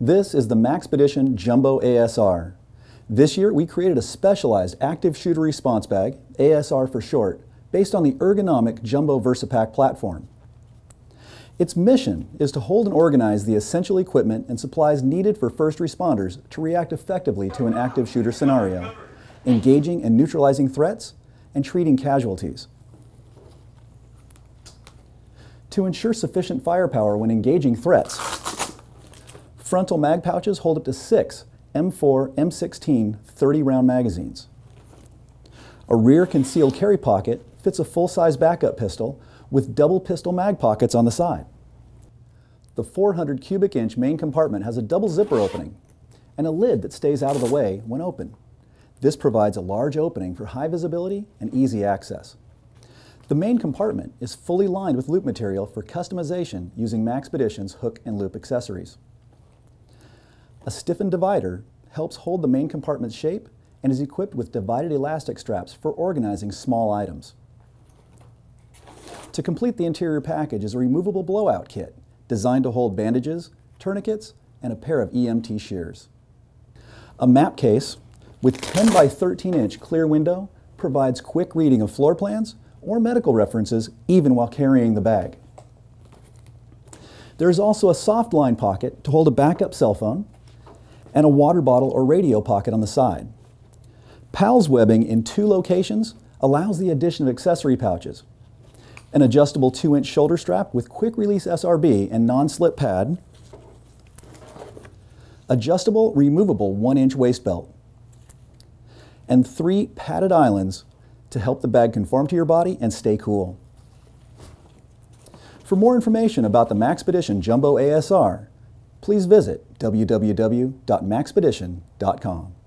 This is the Maxpedition Jumbo ASR. This year, we created a specialized active shooter response bag, ASR for short, based on the ergonomic Jumbo Versipack platform. Its mission is to hold and organize the essential equipment and supplies needed for first responders to react effectively to an active shooter scenario, engaging and neutralizing threats, and treating casualties. To ensure sufficient firepower when engaging threats, frontal mag pouches hold up to six M4, M16 30 round magazines. A rear concealed carry pocket fits a full-size backup pistol with double pistol mag pockets on the side. The 400 cubic inch main compartment has a double zipper opening and a lid that stays out of the way when open. This provides a large opening for high visibility and easy access. The main compartment is fully lined with loop material for customization using Maxpedition's hook and loop accessories. A stiffened divider helps hold the main compartment's shape and is equipped with divided elastic straps for organizing small items. To complete the interior package is a removable blowout kit designed to hold bandages, tourniquets, and a pair of EMT shears. A map case with 10 by 13 inch clear window provides quick reading of floor plans or medical references even while carrying the bag. There is also a soft line pocket to hold a backup cell phone and a water bottle or radio pocket on the side. PALS webbing in two locations allows the addition of accessory pouches. An adjustable 2-inch shoulder strap with quick release SRB and non-slip pad. Adjustable removable 1-inch waist belt. And three padded islands to help the bag conform to your body and stay cool. For more information about the Maxpedition Jumbo ASR, please visit www.maxpedition.com.